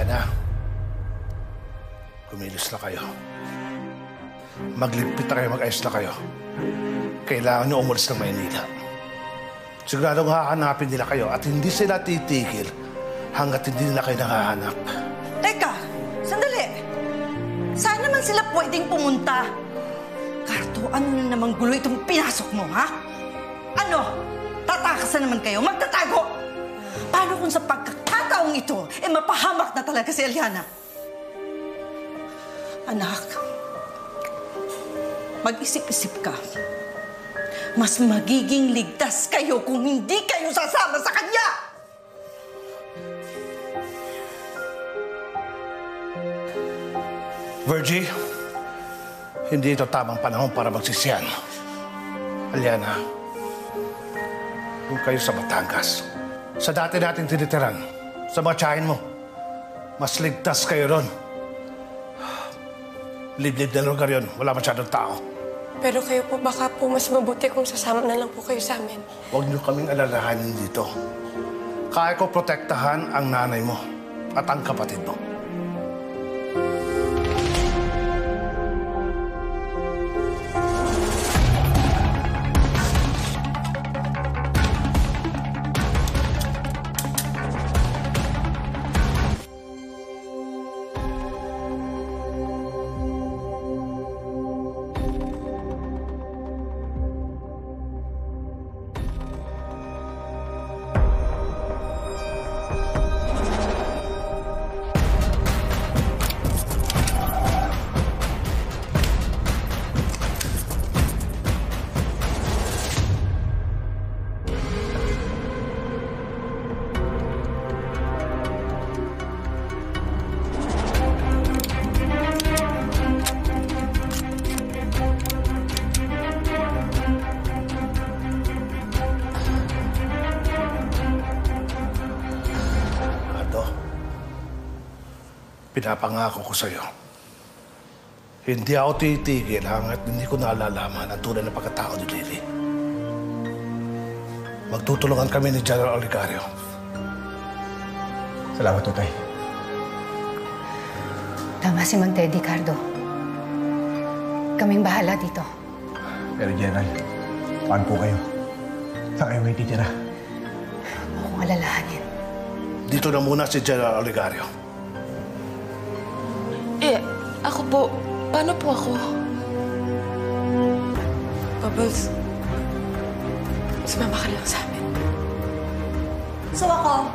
Yana, kumilos na kayo. Magligpit na kayo, mag-ayos na kayo. Kailangan nyo umalis ng Maynila. Siguradong hahanapin nila kayo at hindi sila titigil hanggat hindi nila kayo nahahanap. Teka, sandali. Saan naman sila pwedeng pumunta? Karto, ano na namang gulo itong pinasok mo, ha? Ano? Tatakas na naman kayo? Magtatago? Paano kung sa pagkakataong ito, eh mapahamak na talaga si Eliana? Anak, mag-isip-isip ka. Mas magiging ligtas kayo kung hindi kayo sasama sa kanya! Virgie, hindi ito tamang panahon para magsisiyan. Aliana, kung kayo sa Batangas, sa dati nating tinitiran, sa mga tiyahin mo, mas ligtas kayo ron. Liblib na lugar yun, wala masyadong tao. Pero kayo po, baka po mas mabuti kung sasama na lang po kayo sa amin. Huwag niyo kaming alalahanin dito. Kaya ko protektahan ang nanay mo at ang kapatid mo. Pinapangako ko sa'yo. Hindi ako titigil hanggat hindi ko naalalaman ang tunay na pagkatao ni Lily. Magtutulungan kami ni General Oligario. Salamat, Tutay. Tama si Mang Teddy, Cardo. Kaming bahala dito. Pero General, paano po kayo? Saan kayo may titira? Huwag kong alalahanin. Dito na muna si General Oligario. Po. Paano po ako? Bubbles, sumama ka lang sa amin. So ako,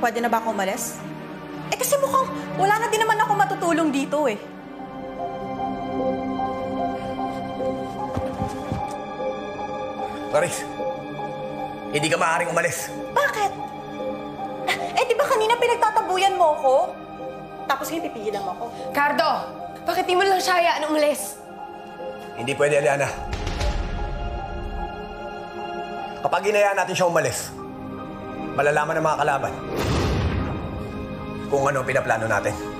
pwede na ba ako umalis? Eh kasi mukhang wala na din naman ako matutulong dito eh. Clarice, hindi ka maaaring umalis. Bakit? Eh di ba kanina pinagtatabuyan mo ako? Tapos ngayon pipigilan mo ako. Cardo, bakit di mo lang siya hayaan umalis? Hindi pwede, Eliana. Kapag inayaan natin siya umalis, malalaman ng mga kalaban kung ano ang pinaplano natin.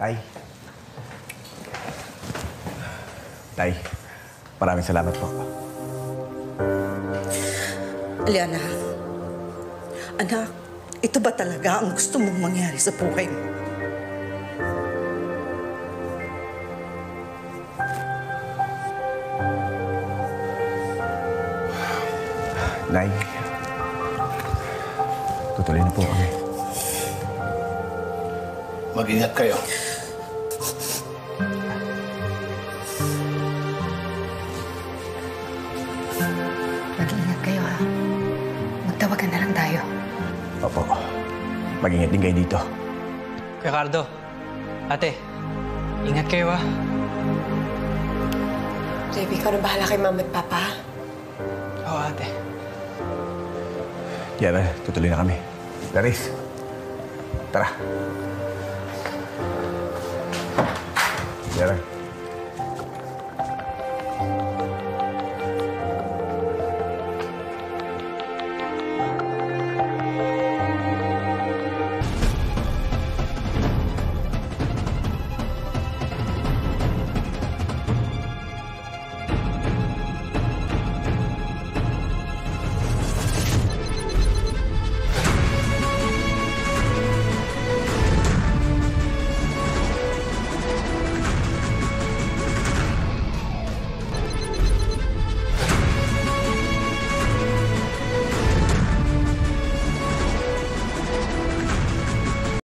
Tay. Tay, maraming salamat po. Eliana, anak, ito ba talaga ang gusto mong mangyari sa buhay mo? Nay, tutuloy na po kami. Mag-ingat kayo. Mag-ingat din kayo dito. Kuya Cardo, ate, ingat kayo ah. JB, ikaw na bahala kay mama at papa. Oo, ate. Yara, tutuloy na kami. Laris, tara. Yara,